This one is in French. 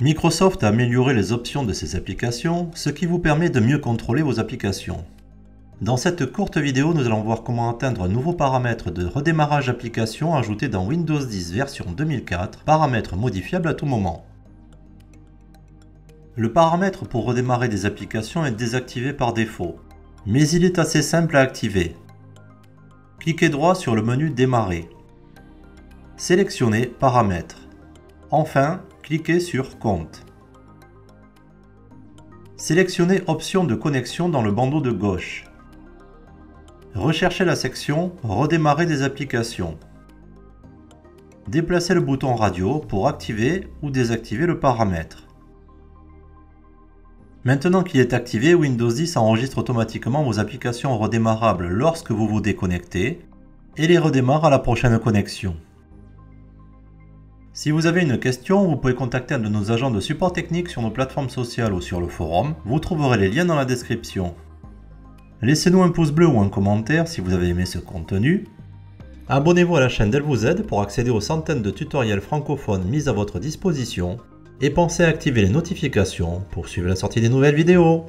Microsoft a amélioré les options de ses applications, ce qui vous permet de mieux contrôler vos applications. Dans cette courte vidéo, nous allons voir comment atteindre un nouveau paramètre de redémarrage application ajouté dans Windows 10 version 2004, paramètre modifiable à tout moment. Le paramètre pour redémarrer des applications est désactivé par défaut, mais il est assez simple à activer. Cliquez droit sur le menu Démarrer. Sélectionnez Paramètres. Enfin, cliquez sur Compte. Sélectionnez Options de connexion dans le bandeau de gauche. Recherchez la section Redémarrer des applications. Déplacez le bouton radio pour activer ou désactiver le paramètre. Maintenant qu'il est activé, Windows 10 enregistre automatiquement vos applications redémarrables lorsque vous vous déconnectez et les redémarre à la prochaine connexion. Si vous avez une question, vous pouvez contacter un de nos agents de support technique sur nos plateformes sociales ou sur le forum. Vous trouverez les liens dans la description. Laissez-nous un pouce bleu ou un commentaire si vous avez aimé ce contenu. Abonnez-vous à la chaîne d'Elle aide pour accéder aux centaines de tutoriels francophones mis à votre disposition et pensez à activer les notifications pour suivre la sortie des nouvelles vidéos.